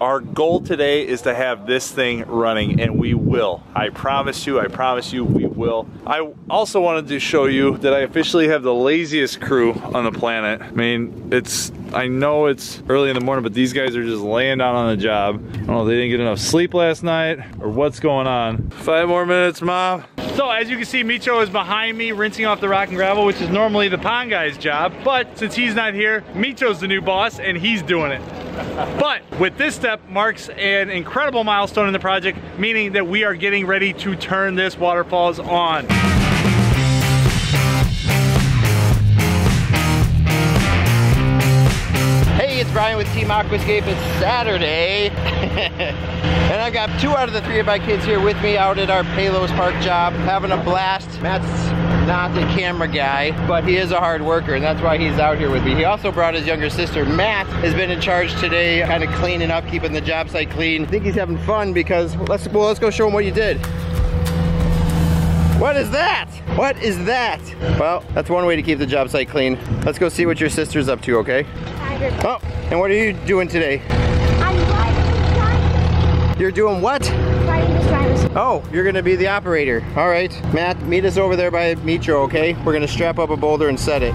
Our goal today is to have this thing running and we will. I promise you, I promise you we will. I also wanted to show you that I officially have the laziest crew on the planet. I mean, it's, I know it's early in the morning, but these guys are just laying down on the job. I don't know if they didn't get enough sleep last night or what's going on. Five more minutes, mom. So as you can see, Micho is behind me rinsing off the rock and gravel, which is normally the pond guy's job. But since he's not here, Micho's the new boss and he's doing it. But with this step marks an incredible milestone in the project, meaning that we are getting ready to turn this waterfalls on. Team Aquascape. It's Saturday. and I've got two out of the three of my kids here with me out at our Palos Park job, having a blast. Matt's not the camera guy, but he is a hard worker, and that's why he's out here with me. He also brought his younger sister, Matt, has been in charge today, kind of cleaning up, keeping the job site clean. I think he's having fun because, let's, well, let's go show him what you did. What is that? What is that? Well, that's one way to keep the job site clean. Let's go see what your sister's up to, okay? Oh, and what are you doing today? I'm riding the You're doing what? riding the driver's Oh, you're gonna be the operator. All right, Matt, meet us over there by Mitro, okay? We're gonna strap up a boulder and set it.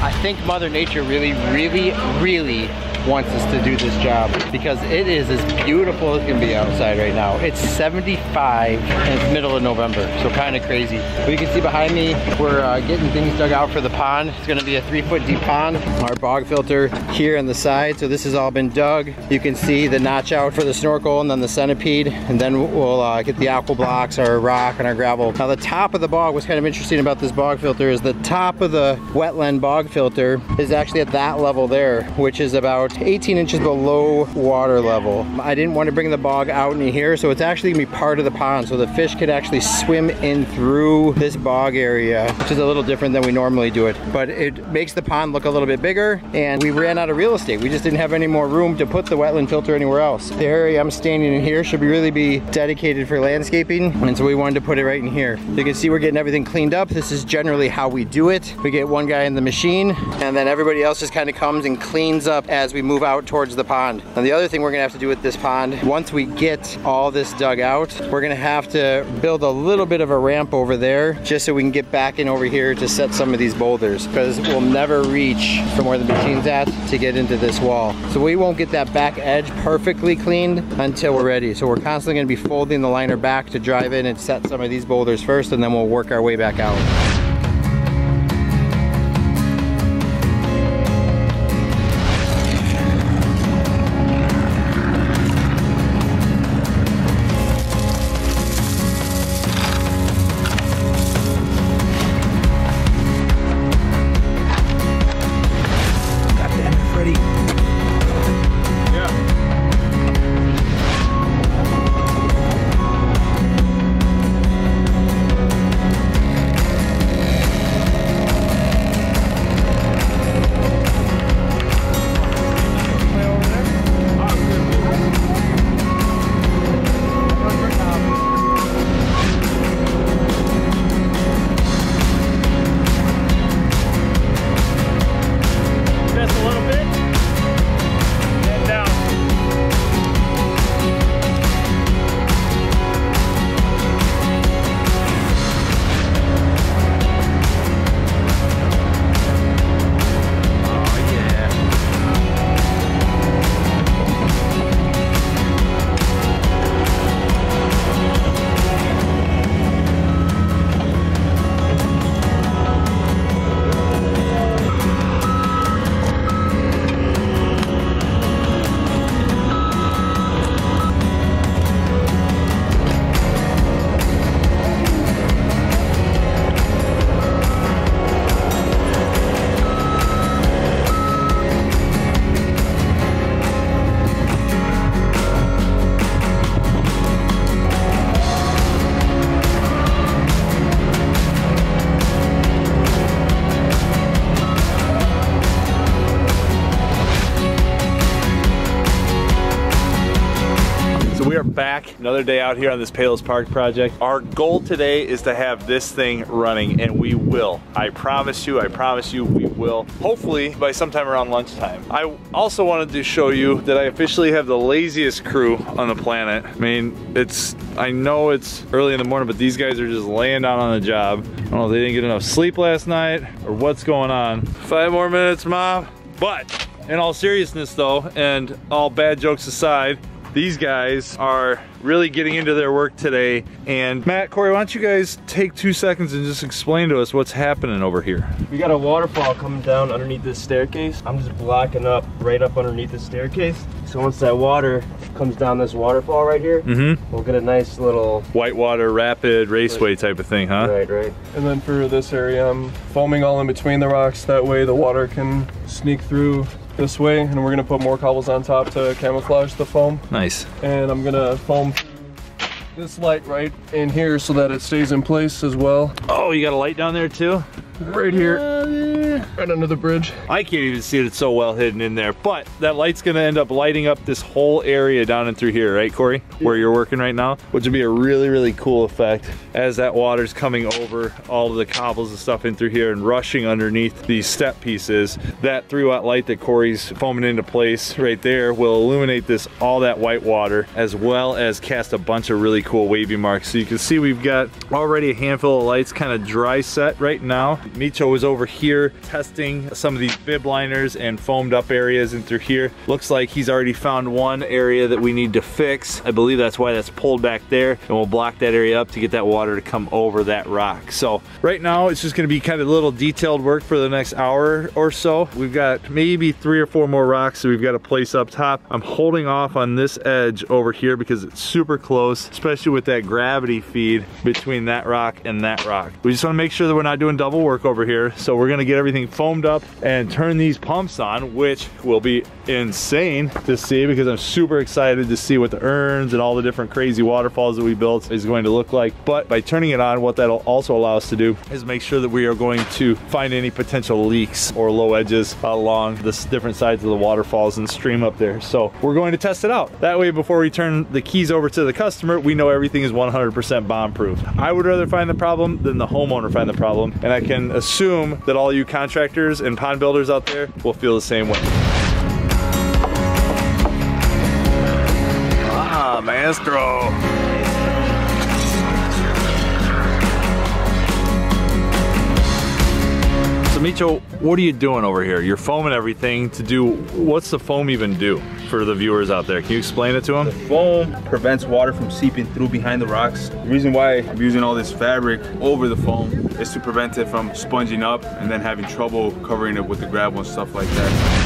I think Mother Nature really, really, really wants us to do this job because it is as beautiful as can be outside right now. It's 75 and it's middle of November, so kind of crazy. But you can see behind me, we're uh, getting things dug out for the pond. It's gonna be a three foot deep pond. Our bog filter here on the side, so this has all been dug. You can see the notch out for the snorkel and then the centipede, and then we'll uh, get the AquaBlox, our rock and our gravel. Now the top of the bog, what's kind of interesting about this bog filter is the top of the wetland bog filter is actually at that level there, which is about 18 inches below water level. I didn't want to bring the bog out in here, so it's actually gonna be part of the pond, so the fish could actually swim in through this bog area, which is a little different than we normally do it. But it makes the pond look a little bit bigger, and we ran out of real estate. We just didn't have any more room to put the wetland filter anywhere else. The area I'm standing in here should be really be dedicated for landscaping, and so we wanted to put it right in here. You can see we're getting everything cleaned up. This is generally how we do it. We get one guy in the machine, and then everybody else just kind of comes and cleans up as we move out towards the pond. And the other thing we're gonna have to do with this pond, once we get all this dug out, we're gonna have to build a little bit of a ramp over there just so we can get back in over here to set some of these boulders because we'll never reach from where the machine's at to get into this wall. So we won't get that back edge perfectly cleaned until we're ready. So we're constantly gonna be folding the liner back to drive in and set some of these boulders first and then we'll work our way back out. Another day out here on this Palos Park project. Our goal today is to have this thing running and we will. I promise you, I promise you we will. Hopefully by sometime around lunchtime. I also wanted to show you that I officially have the laziest crew on the planet. I mean, it's, I know it's early in the morning, but these guys are just laying down on the job. I don't know if they didn't get enough sleep last night or what's going on. Five more minutes, mom. But in all seriousness though, and all bad jokes aside, these guys are really getting into their work today. And Matt, Corey, why don't you guys take two seconds and just explain to us what's happening over here? We got a waterfall coming down underneath this staircase. I'm just blocking up right up underneath the staircase. So once that water comes down this waterfall right here, Mm-hmm. we'll get a nice little, Whitewater rapid raceway type of thing, huh? right, right. And then for this area, I'm foaming all in between the rocks. That way the water can sneak through this way. And we're gonna put more cobbles on top to camouflage the foam. Nice. And I'm gonna foam this light right in here so that it stays in place as well. Oh, you got a light down there too? Right here, uh, right under the bridge. I can't even see it, it's so well hidden in there. But that light's gonna end up lighting up this whole area down and through here, right, Corey? Where you're working right now, which would be a really, really cool effect as that water's coming over all of the cobbles and stuff in through here and rushing underneath these step pieces. That three watt light that Corey's foaming into place right there will illuminate this, all that white water, as well as cast a bunch of really cool wavy marks. So you can see we've got already a handful of lights kind of dry set right now. Micho is over here testing some of these bib liners and foamed up areas in through here. Looks like he's already found one area that we need to fix. I believe that's why that's pulled back there and we'll block that area up to get that water to come over that rock. So right now it's just gonna be kind of a little detailed work for the next hour or so. We've got maybe three or four more rocks that we've got to place up top. I'm holding off on this edge over here because it's super close, especially with that gravity feed between that rock and that rock. We just wanna make sure that we're not doing double work over here. So we're gonna get everything foamed up and turn these pumps on, which will be insane to see because I'm super excited to see what the urns and all the different crazy waterfalls that we built is going to look like. But by turning it on, what that'll also allow us to do is make sure that we are going to find any potential leaks or low edges along the different sides of the waterfalls and stream up there. So we're going to test it out. That way, before we turn the keys over to the customer, we know everything is 100% bomb proof. I would rather find the problem than the homeowner find the problem. And I can assume that all you contractors and pond builders out there will feel the same way. Ah, maestro. Micho, what are you doing over here? You're foaming everything to do, what's the foam even do for the viewers out there? Can you explain it to them? The foam prevents water from seeping through behind the rocks. The reason why I'm using all this fabric over the foam is to prevent it from sponging up and then having trouble covering it with the gravel and stuff like that.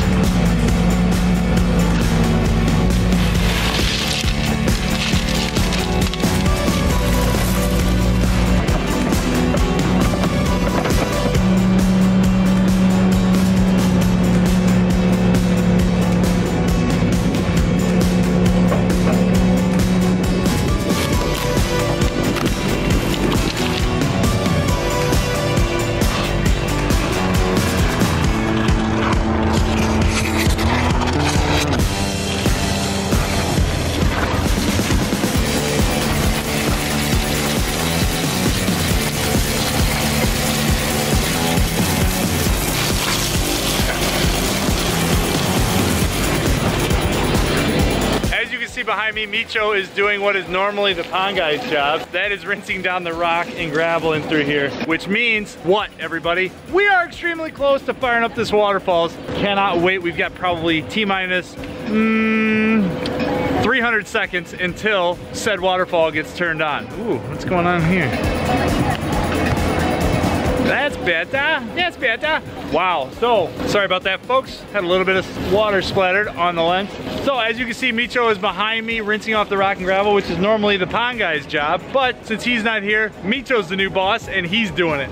Micho is doing what is normally the pond guy's job. That is rinsing down the rock and gravel in through here, which means what, everybody? We are extremely close to firing up this waterfalls. Cannot wait. We've got probably T-minus mm, 300 seconds until said waterfall gets turned on. Ooh, what's going on here? Better. That's better. Wow. So, sorry about that, folks. Had a little bit of water splattered on the lens. So, as you can see, Micho is behind me rinsing off the rock and gravel, which is normally the pond guy's job. But since he's not here, Micho's the new boss and he's doing it.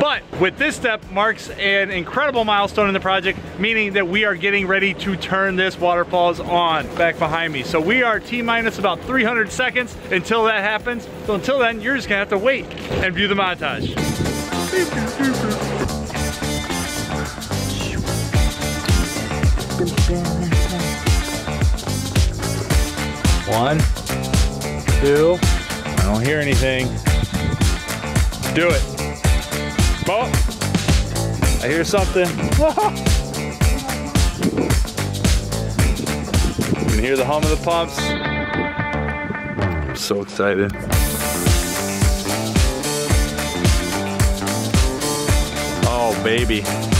But with this step marks an incredible milestone in the project, meaning that we are getting ready to turn this waterfalls on back behind me. So we are T minus about 300 seconds until that happens. So until then, you're just gonna have to wait and view the montage. One, two. I don't hear anything. Do it. Oh, I hear something. You can hear the hum of the pumps. I'm so excited. Baby.